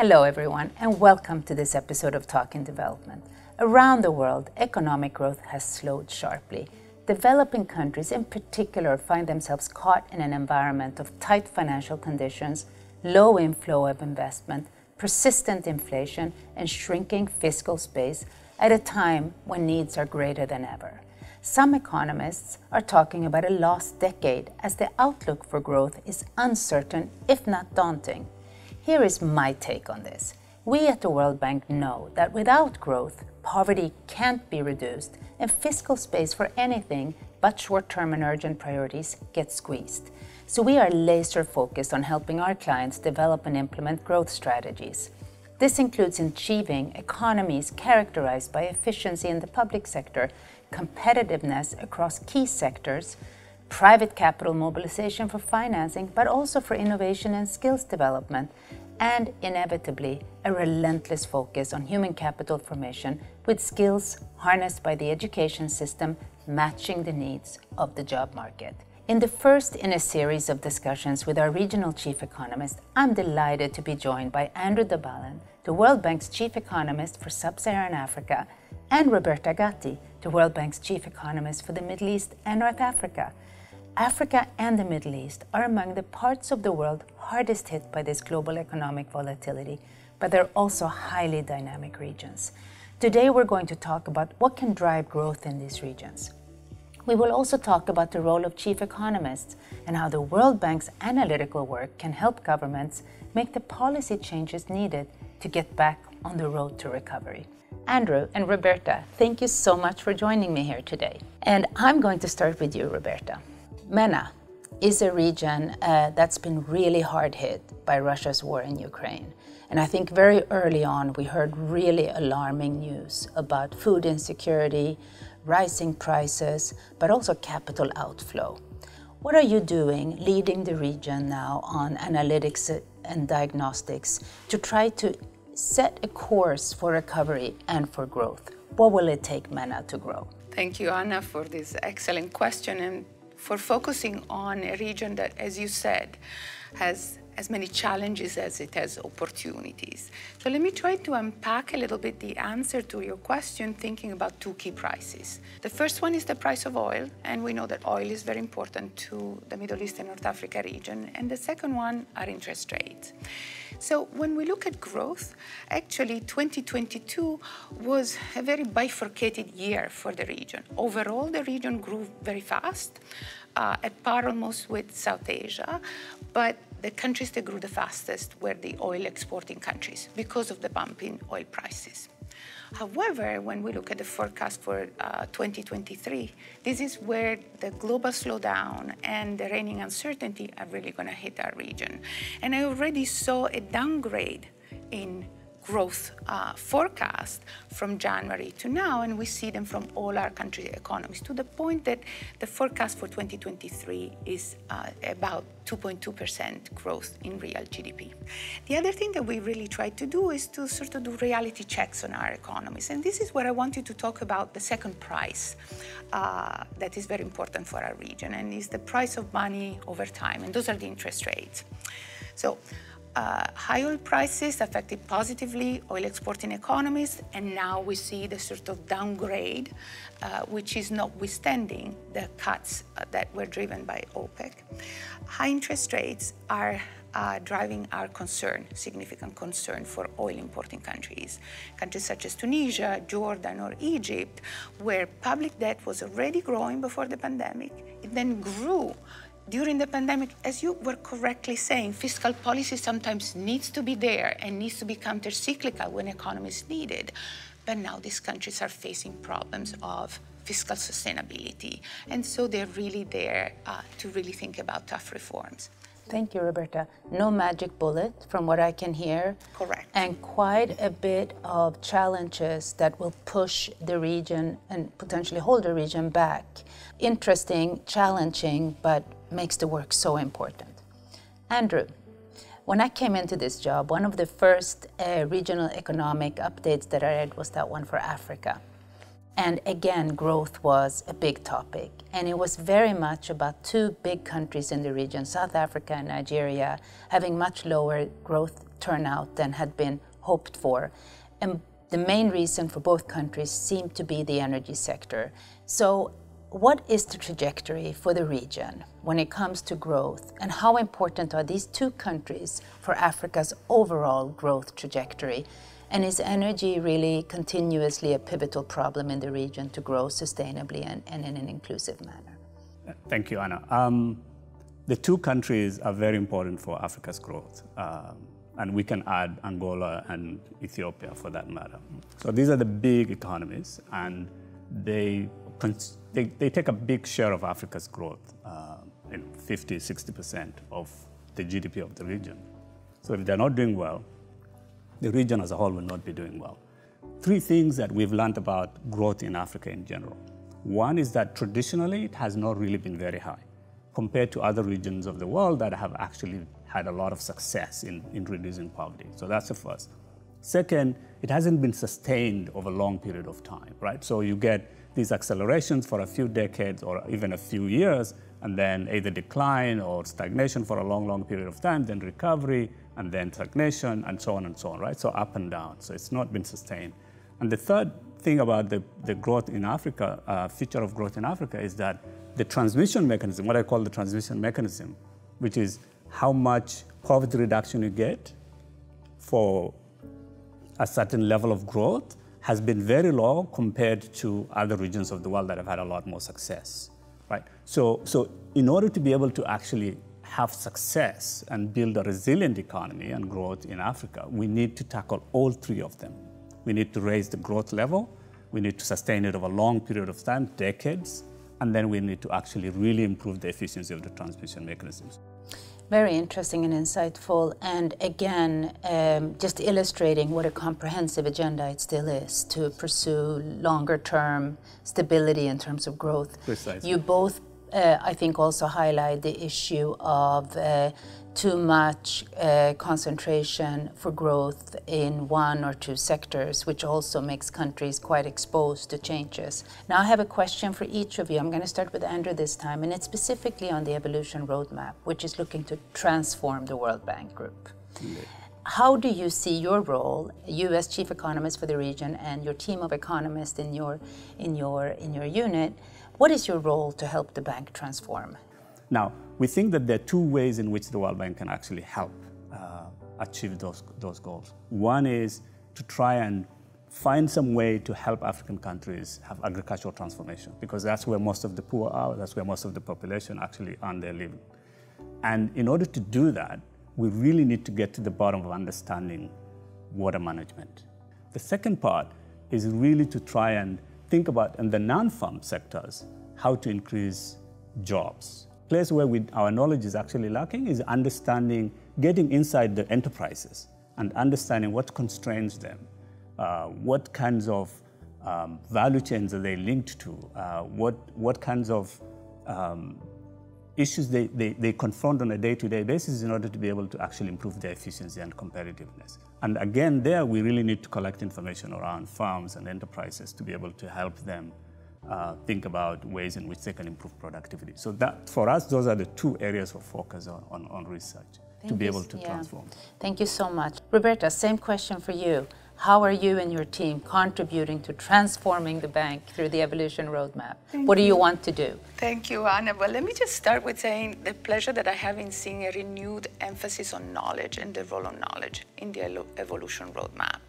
Hello, everyone, and welcome to this episode of Talking Development. Around the world, economic growth has slowed sharply. Developing countries, in particular, find themselves caught in an environment of tight financial conditions, low inflow of investment, persistent inflation, and shrinking fiscal space at a time when needs are greater than ever. Some economists are talking about a lost decade as the outlook for growth is uncertain, if not daunting. Here is my take on this. We at the World Bank know that without growth, poverty can't be reduced and fiscal space for anything but short-term and urgent priorities gets squeezed. So we are laser focused on helping our clients develop and implement growth strategies. This includes achieving economies characterized by efficiency in the public sector, competitiveness across key sectors, private capital mobilization for financing, but also for innovation and skills development, and inevitably a relentless focus on human capital formation with skills harnessed by the education system matching the needs of the job market. In the first in a series of discussions with our regional chief economist, I'm delighted to be joined by Andrew Dabalen, the World Bank's chief economist for sub-Saharan Africa, and Roberta Gatti, the World Bank's chief economist for the Middle East and North Africa. Africa and the Middle East are among the parts of the world hardest hit by this global economic volatility, but they're also highly dynamic regions. Today, we're going to talk about what can drive growth in these regions. We will also talk about the role of chief economists and how the World Bank's analytical work can help governments make the policy changes needed to get back on the road to recovery. Andrew and Roberta, thank you so much for joining me here today. And I'm going to start with you, Roberta. MENA is a region uh, that's been really hard hit by Russia's war in Ukraine. And I think very early on we heard really alarming news about food insecurity, rising prices, but also capital outflow. What are you doing leading the region now on analytics and diagnostics to try to set a course for recovery and for growth? What will it take MENA to grow? Thank you, Anna, for this excellent question. And for focusing on a region that, as you said, has as many challenges as it has opportunities. So let me try to unpack a little bit the answer to your question, thinking about two key prices. The first one is the price of oil, and we know that oil is very important to the Middle East and North Africa region. And the second one are interest rates. So when we look at growth, actually 2022 was a very bifurcated year for the region. Overall, the region grew very fast, uh, at par almost with South Asia, but the countries that grew the fastest were the oil exporting countries because of the bump in oil prices. However, when we look at the forecast for uh, 2023, this is where the global slowdown and the reigning uncertainty are really going to hit our region. And I already saw a downgrade in growth uh, forecast from January to now, and we see them from all our country economies to the point that the forecast for 2023 is uh, about 2.2% growth in real GDP. The other thing that we really try to do is to sort of do reality checks on our economies, and this is where I wanted to talk about the second price uh, that is very important for our region, and is the price of money over time, and those are the interest rates. So uh, high oil prices affected positively oil exporting economies, and now we see the sort of downgrade, uh, which is notwithstanding the cuts uh, that were driven by OPEC. High interest rates are uh, driving our concern, significant concern for oil importing countries. Countries such as Tunisia, Jordan, or Egypt, where public debt was already growing before the pandemic, it then grew during the pandemic, as you were correctly saying, fiscal policy sometimes needs to be there and needs to be counter-cyclical when economy is needed. But now these countries are facing problems of fiscal sustainability. And so they're really there uh, to really think about tough reforms. Thank you, Roberta. No magic bullet, from what I can hear. Correct. And quite a bit of challenges that will push the region and potentially hold the region back. Interesting, challenging, but makes the work so important. Andrew, when I came into this job, one of the first uh, regional economic updates that I read was that one for Africa. And again, growth was a big topic. And it was very much about two big countries in the region, South Africa and Nigeria, having much lower growth turnout than had been hoped for. And the main reason for both countries seemed to be the energy sector. So, what is the trajectory for the region when it comes to growth, and how important are these two countries for Africa's overall growth trajectory? And is energy really continuously a pivotal problem in the region to grow sustainably and, and in an inclusive manner? Thank you, Anna. Um, the two countries are very important for Africa's growth. Um, and we can add Angola and Ethiopia for that matter. So these are the big economies, and they, they, they take a big share of Africa's growth, uh, you know, 50, 60% of the GDP of the region. So if they're not doing well, the region as a whole will not be doing well. Three things that we've learned about growth in Africa in general. One is that traditionally it has not really been very high compared to other regions of the world that have actually had a lot of success in, in reducing poverty. So that's the first. Second, it hasn't been sustained over a long period of time, right? So you get these accelerations for a few decades or even a few years, and then either decline or stagnation for a long, long period of time, then recovery, and then stagnation, and so on and so on, right? So up and down. So it's not been sustained. And the third thing about the, the growth in Africa, uh, feature of growth in Africa, is that the transmission mechanism, what I call the transmission mechanism, which is how much poverty reduction you get for a certain level of growth has been very low compared to other regions of the world that have had a lot more success, right? So, so in order to be able to actually have success and build a resilient economy and growth in Africa, we need to tackle all three of them. We need to raise the growth level, we need to sustain it over a long period of time, decades, and then we need to actually really improve the efficiency of the transmission mechanisms. Very interesting and insightful, and again, um, just illustrating what a comprehensive agenda it still is to pursue longer term stability in terms of growth. Precisely. You both, uh, I think, also highlight the issue of uh, too much uh, concentration for growth in one or two sectors, which also makes countries quite exposed to changes. Now, I have a question for each of you. I'm going to start with Andrew this time, and it's specifically on the evolution roadmap, which is looking to transform the World Bank Group. How do you see your role, you as chief economist for the region, and your team of economists in your in your in your unit? What is your role to help the bank transform? Now, we think that there are two ways in which the World Bank can actually help uh, achieve those, those goals. One is to try and find some way to help African countries have agricultural transformation, because that's where most of the poor are, that's where most of the population actually earn their living. And in order to do that, we really need to get to the bottom of understanding water management. The second part is really to try and think about in the non-farm sectors how to increase jobs. Place where we, our knowledge is actually lacking is understanding, getting inside the enterprises and understanding what constrains them, uh, what kinds of um, value chains are they linked to, uh, what, what kinds of um, issues they, they, they confront on a day-to-day basis in order to be able to actually improve their efficiency and competitiveness. And again, there we really need to collect information around farms and enterprises to be able to help them uh, think about ways in which they can improve productivity. So that, for us, those are the two areas of focus on, on, on research Thank to be able to yeah. transform. Thank you so much. Roberta, same question for you. How are you and your team contributing to transforming the bank through the evolution roadmap? Thank what do you, you want to do? Thank you, Anna. Well, let me just start with saying the pleasure that I have in seeing a renewed emphasis on knowledge and the role of knowledge in the evolution roadmap.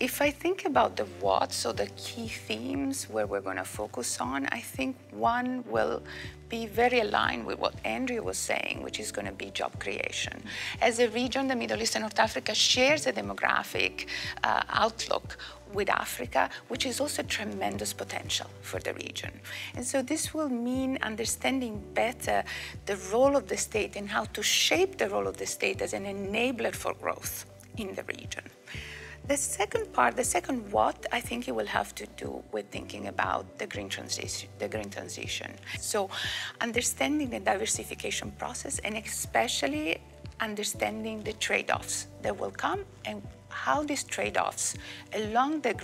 If I think about the what, so the key themes where we're going to focus on, I think one will be very aligned with what Andrew was saying, which is going to be job creation. As a region, the Middle East and North Africa shares a demographic uh, outlook with Africa, which is also tremendous potential for the region. And so this will mean understanding better the role of the state and how to shape the role of the state as an enabler for growth in the region. The second part, the second what, I think it will have to do with thinking about the green transition. The green transition. So, understanding the diversification process, and especially understanding the trade-offs that will come and how these trade-offs along the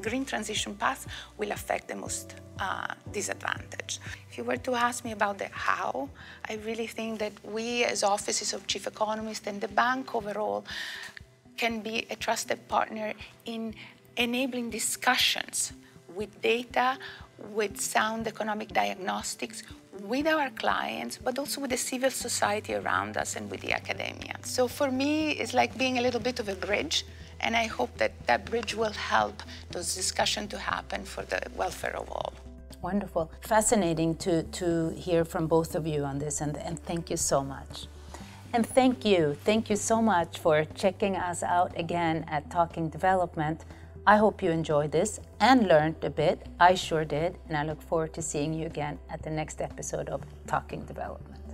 green transition path will affect the most uh, disadvantaged. If you were to ask me about the how, I really think that we as offices of chief economists and the bank overall can be a trusted partner in enabling discussions with data, with sound economic diagnostics, with our clients, but also with the civil society around us and with the academia. So for me, it's like being a little bit of a bridge, and I hope that that bridge will help those discussions to happen for the welfare of all. Wonderful. Fascinating to, to hear from both of you on this, and, and thank you so much. And thank you, thank you so much for checking us out again at Talking Development. I hope you enjoyed this and learned a bit. I sure did, and I look forward to seeing you again at the next episode of Talking Development.